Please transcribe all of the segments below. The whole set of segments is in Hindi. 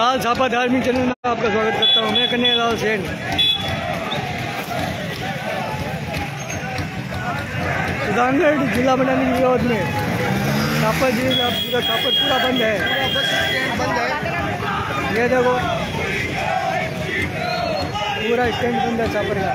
लाल छापा धार्मिक चैनल में आपका स्वागत करता हूँ। मैं कन्या लाल सेन। सुधानगढ़ जिला बनाने के विरोध में छापर जिला पूरा छापर पूरा बंद है। ये देखो। पूरा स्टैंड बंद है छापर का।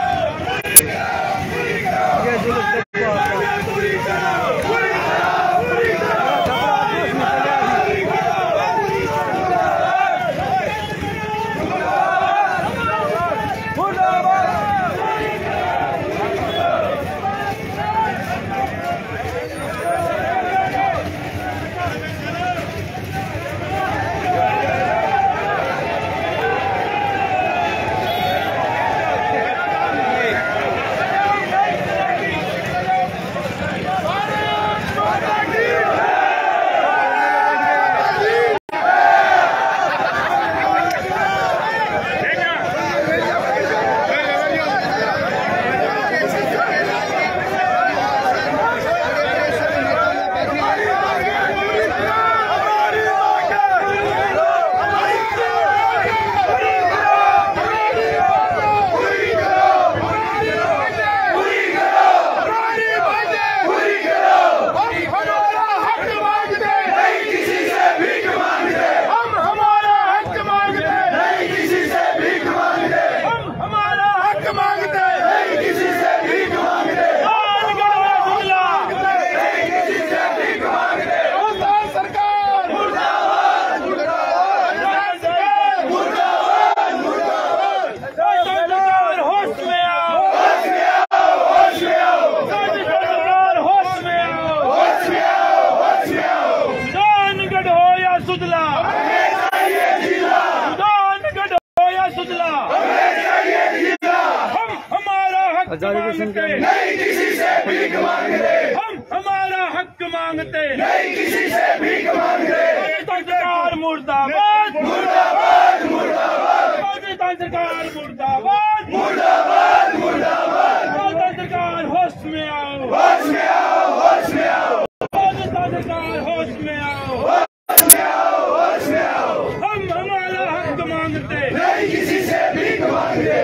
हज़ारों की नहीं किसी से भीख मांगते। हम हमारा हक मांगते नहीं किसी से भीख मांगते। सरकार मुर्दाबाद। मुर्दाबाद मुर्दाबाद। सरकार मुर्दाबाद। मुर्दाबाद मुर्दाबाद पाकिस्तान सरकार होश में आओ होश में आओ होश में आओ पाकिस्तान सरकार होश में आओ होश में आओ होश में आओ हम हमारा हक मांगते नहीं किसी से भीख मांगते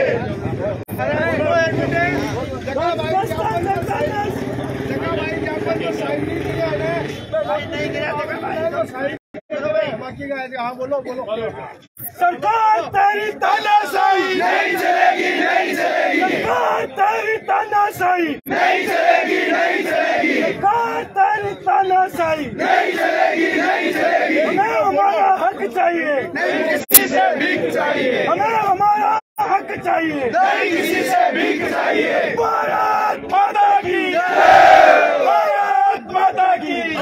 हाँ बोलो बोलो सरकार तेरी तानाशाही नहीं चलेगी नहीं चलेगी। सरकार तेरी तानाशाही नहीं चलेगी नहीं चलेगी। सरकार तेरी तानाशाही नहीं चलेगी नहीं चलेगी। हमें हमारा हक चाहिए। नहीं किसी से भीख चाहिए। हमें हमारा हक चाहिए। नहीं किसी से भीख चाहिए भारत माता की जय भारत माता की जय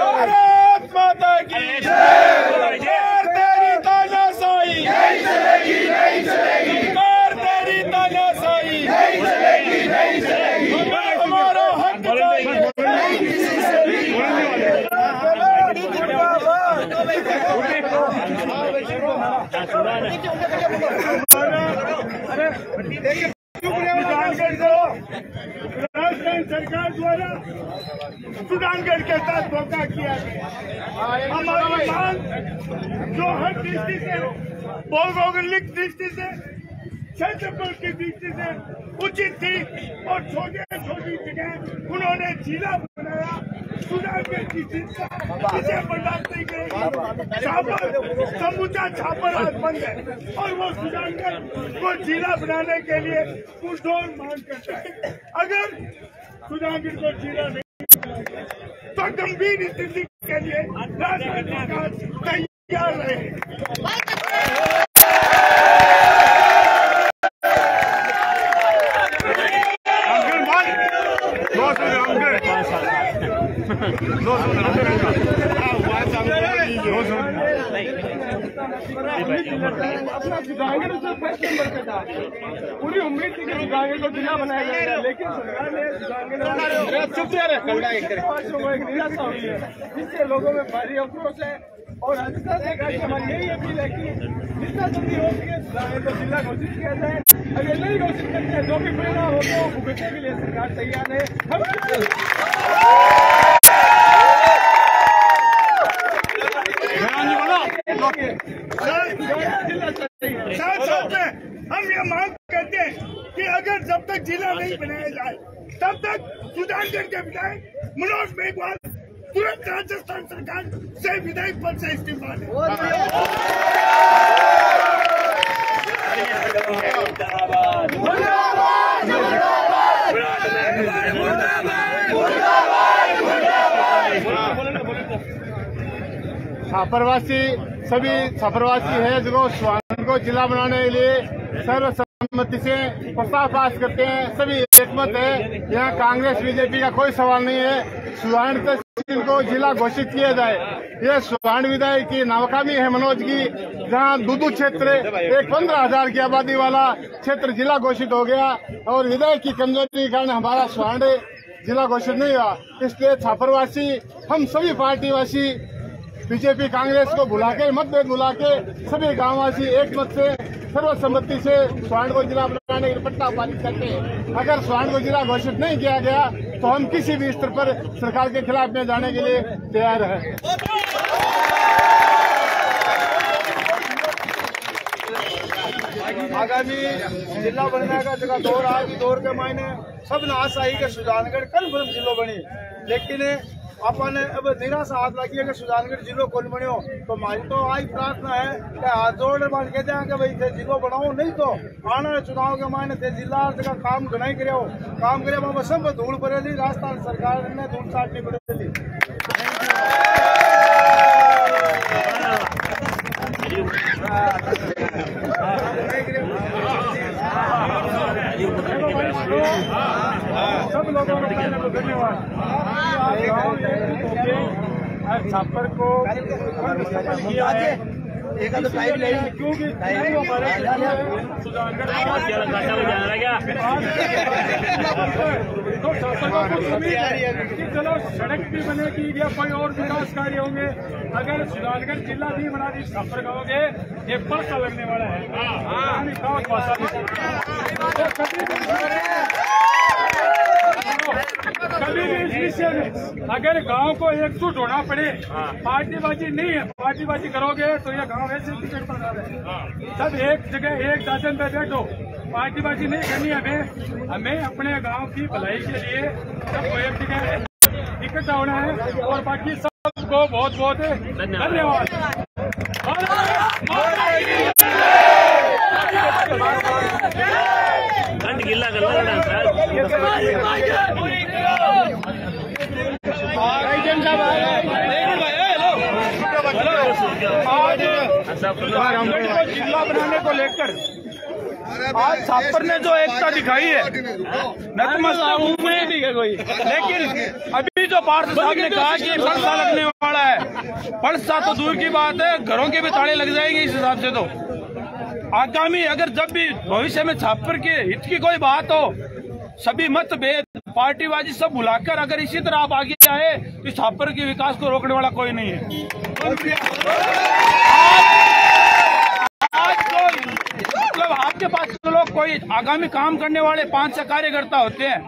भारत माता की जय सरकार तेरी तानाशाही नहीं चलेगी नहीं चलेगी सरकार तेरी तानाशाही नहीं चलेगी नहीं चलेगी हमें हमारा हक चाहिए नहीं किसी से भीख चाहिए सुधानगढ़ को राजस्थान सरकार द्वारा सुधानगढ़ के साथ धोखा किया गया। हमारी मांग जो हर दृष्टि से भौगोलिक दृष्टि से क्षेत्रफल की दृष्टि से उचित थी और छोटे छोटी जगह उन्होंने जिला बनाया सुधानगढ़ की चिंता इसे बर्दाश्त नहीं करेगी। छापर समूचा छापर आज बंद है और वो सुजानगढ़ को जिला बनाने के लिए पुरजोर मांग करता है। अगर सुधानगढ़ को जिला नहीं तो गंभीर स्थिति के लिए राज्य सरकार तैयार रहे अपना पूरी उम्मीद थी कि सुधांगड़ को जिला बनाया जाएगा लेकिन सरकार ने है जिससे लोगों में भारी आक्रोश है और राजस्थान सरकार की हमारी यही अपील है कि जितना जल्दी हो सके सुधांगड़ को जिला घोषित किया जाए अगर नहीं घोषित करते हैं जो भी परिणाम होते हैं वो भुगतने के लिए सरकार तैयार है हम साथ साथ में हम ये मांग करते हैं कि अगर जब तक जिला नहीं बनाया जाए तब तक सुजानगढ़ के विधायक मनोज मेघवाल तुरंत राजस्थान सरकार से विधायक पद से इस्तीफा दें। छापरवासी सभी छापरवासी है जो स्वान को जिला बनाने के लिए सर्वसम्मति से प्रस्ताव पास करते हैं। सभी एकमत है। यहाँ कांग्रेस, बीजेपी का कोई सवाल नहीं है। सुहान तहसील को जिला घोषित किया जाए। ये सुहान विधायक की नाकामी है, मनोज की। जहाँ दूदू क्षेत्र, एक पंद्रह हज़ार की आबादी वाला क्षेत्र जिला घोषित हो गया और विधायक की कमज़ोरी के कारण हमारा सुहान जिला घोषित नहीं हुआ। इसलिए छापरवासी, हम सभी पार्टीवासी बीजेपी कांग्रेस को बुला के मतभेद बुला के सभी गांववासी एक मत से, सर्वसम्मति से स्वर्ण को जिला बनाने की पट्टा पारित करते हैं अगर स्वर्ण को जिला घोषित नहीं किया गया तो हम किसी भी स्तर पर सरकार के खिलाफ में जाने के लिए तैयार हैं। आगामी जिला बनने का जगह दौर, आज दौर के मायने सबने आशा ही कि सुजानगढ़ कन्फर्म जिलो बनी। लेकिन अपन अब निराश हाथ लगी कि सुजानगढ़ जिलो कौन बनो तो हमारी तो आज प्रार्थना है कि हाथ जोड़ मान के दें कि भाई जिलो बनाओ, नहीं तो आने चुनाव के मायने थे जिला जगह काम घना ही करे काम करे बाबा सब धूल पड़ेली राजस्थान सरकार ने धूल साटनी पड़ेली सब लोगों को पहले तो धन्यवाद। छापर को है। क्योंकि तो शासन को है चलो सड़क भी बनेगी, या कोई और विकास कार्य होंगे। अगर सुजानगढ़ जिला भी बना दी छापर कहोगे, ये पैसा लगने वाला है। बहुत भाषा तो कभी भी इस विषय में अगर गाँव को एकजुट होना पड़े पार्टीबाजी नहीं है पार्टीबाजी करोगे तो ये गाँव ऐसे टिकट पर रहे सब एक जगह एक दादन पे बैठो पार्टीबाजी नहीं करनी हमें हमें अपने गाँव की भलाई के लिए सबको एक जगह इकट्ठा होना है और बाकी सबको बहुत बहुत धन्यवाद आज जिला बनाने को लेकर आज छापर ने जो एकता दिखाई है नतमस्तक कोई लेकिन अभी जो पार्थ साहब ने कहा कि पर्चा लगने वाला है पर्चा तो दूर की बात है घरों के भी ताले लग जाएँगे इस हिसाब से तो आगामी अगर जब भी भविष्य में छापर के हित की कोई बात हो सभी मतभेद, पार्टीबाजी सब भुलाकर अगर इसी तरह आप आगे आए तो इस छापर के विकास को रोकने वाला कोई नहीं है। आज मतलब आपके पास लोग कोई आगामी काम करने वाले पाँच छह कार्यकर्ता होते हैं,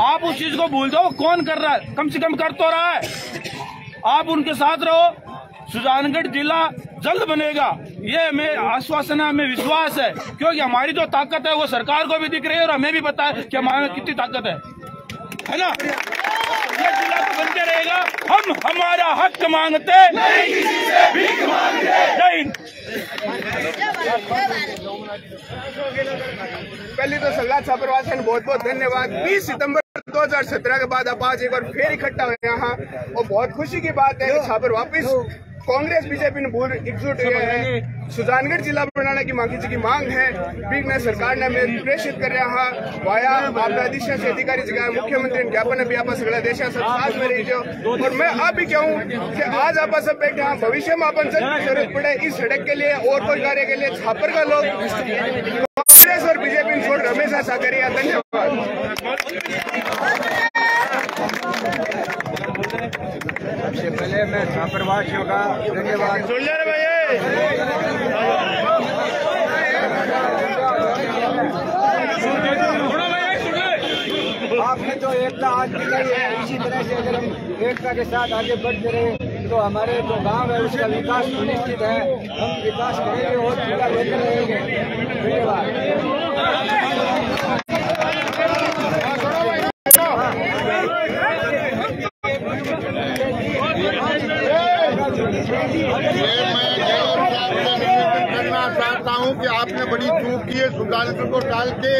आप उस चीज़ को भूल जाओ, कौन कर रहा है? कम से कम कर तो रहा है। आप उनके साथ रहो। सुजानगढ़ जिला जल्द बनेगा। ये हमें आश्वासन है हमें विश्वास है। क्योंकि हमारी जो ताकत है, वो सरकार को भी दिख रही है और हमें भी पता है कि हमारे कितनी ताकत है। है ना? ये जिला तो बनते रहेगा। हम हमारा हक मांगते जय हिंद पहले तो सल्ला छापरवासी बहुत बहुत धन्यवाद। 20 सितंबर 2017 के बाद आप आज एक बार फिर इकट्ठा हुए यहाँ। और बहुत खुशी की बात है छापर वापस कांग्रेस बीजेपी ने भूल एकजुट हुए हैं। सुजानगढ़ जिला बनाने की मांगी जी की मांग है। बीग ने सरकार ने हमें प्रेषित कर रहा वाया आपल्या अधीक्षक अधिकारी जगह मुख्यमंत्री ज्ञापन भी आप सगळ्या देशाचा साथ में रही और मैं आप भी कहूँ कि आज आप सब बैठे हैं। भविष्य में अपन सब ज़रूरत पड़े इस सड़क के लिए और कोई कार्य के लिए। छापर का लोग कांग्रेस और बीजेपी छोड़ हमेशा सागरिया धन्यवाद। मैं का धन्यवाद। सुन ले रे भैया आपने जो एकता आज दिखाई है इसी तरह से अगर हम एकता के साथ आगे बढ़ते रहे तो हमारे जो गाँव है उसका विकास सुनिश्चित है। हम विकास करेंगे और पूरा लेकर रहेंगे धन्यवाद ये मैं गैर साहब से निवेदन करना चाहता हूँ कि आपने बड़ी चूक की है सुल्तानपुर को टाल के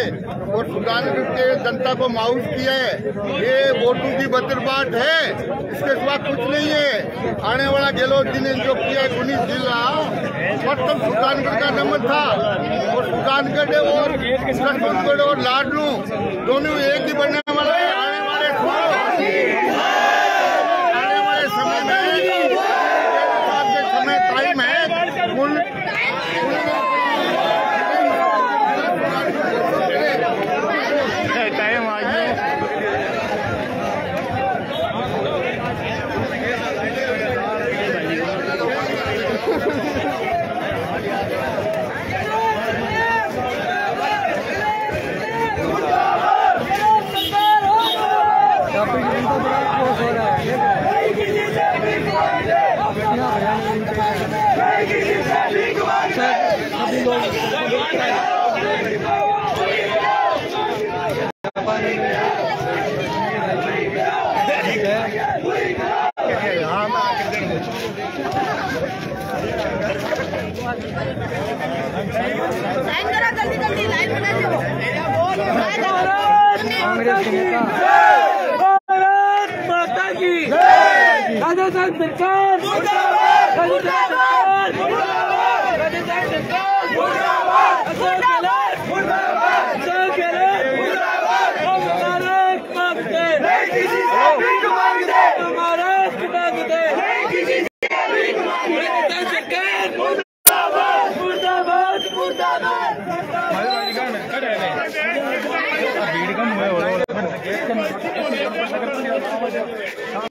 और सुल्तानपुर के जनता को माउस किया है। ये वोटों की बदरबाट है, इसके सिवा कुछ नहीं है। आने वाला गहलोत जी ने जो किया उन्नीस जिला मतलब सुल्तानगढ़ का नंबर था और सुल्तानगढ़ और और लाडलू दोनों एक ही बनने वाला है आने वाले आने वाले समय में साहब के समय टाइम है कुल टाइम आ गया यहाँ पे जनता बड़ा क्रोध हो रहा है देखो यहाँ हरियाणा सर सभी लोग लाइन करा जल्दी जल्दी लाइन बना दो। कांग्रेस नेता भारत माता की सरकार राजस्थान सरकार